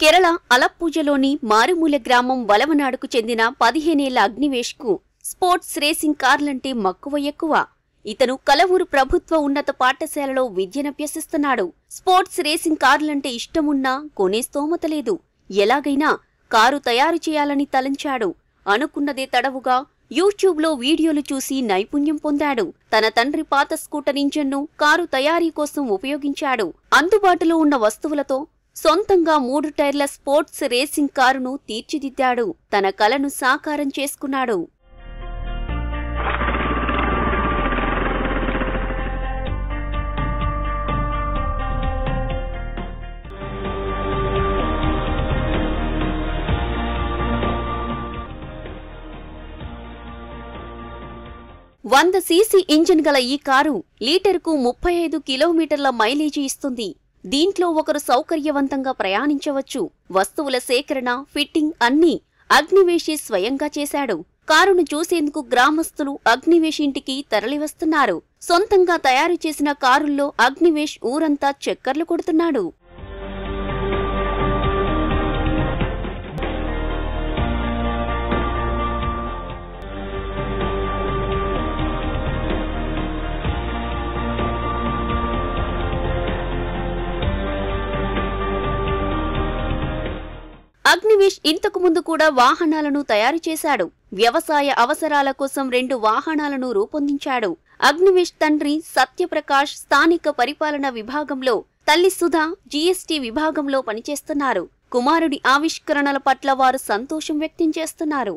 కేరళ అలప్పూజలోని మారుమూల గ్రామం వలవనాడుకు చెందిన పదిహేనేళ్ళ అగ్నివేష్కు స్పోర్ట్స్ రేసింగ్ కార్లంటే మక్కువ ఎక్కువ. ఇతను కలవూరు ప్రభుత్వ ఉన్నత పాఠశాలలో విద్యనభ్యసిస్తున్నాడు. స్పోర్ట్స్ రేసింగ్ కార్లంటే ఇష్టమున్నా కొనే స్తోమత లేదు. ఎలాగైనా కారు తయారు చేయాలని తలంచాడు. అనుకున్నదే తడవుగా యూట్యూబ్లో వీడియోలు చూసి నైపుణ్యం పొందాడు. తన తండ్రి పాత స్కూటర్ ఇంజన్ను కారు తయారీ కోసం ఉపయోగించాడు. అందుబాటులో ఉన్న వస్తువులతో సొంతంగా మూడు టైర్ల స్పోర్ట్స్ రేసింగ్ కారును తీర్చిదిద్దాడు. తన కలను సాకారం చేసుకున్నాడు. వంద సీసీ ఇంజిన్ గల ఈ కారు లీటర్కు ముప్పై ఐదు కిలోమీటర్ల మైలేజీ ఇస్తుంది. దీంట్లో ఒకరు సౌకర్యవంతంగా ప్రయాణించవచ్చు. వస్తువుల సేకరణ ఫిట్టింగ్ అన్నీ అగ్నివేషి స్వయంగా చేశాడు. కారును చూసేందుకు గ్రామస్తులు అగ్నివేష్ ఇంటికి తరలివస్తున్నారు. సొంతంగా తయారు చేసిన కారుల్లో అగ్నివేష్ ఊరంతా చక్కర్లు కొడుతున్నాడు. అగ్నివేష్ ఇంతకు ముందు కూడా వాహనాలను తయారు చేశాడు. వ్యవసాయ అవసరాల కోసం రెండు వాహనాలను రూపొందించాడు. అగ్నివేష్ తండ్రి సత్యప్రకాష్ స్థానిక పరిపాలన విభాగంలో తల్లి సుధా జీఎస్టీ విభాగంలో పనిచేస్తున్నారు. కుమారుడి ఆవిష్కరణల పట్ల వారు సంతోషం వ్యక్తం చేస్తున్నారు.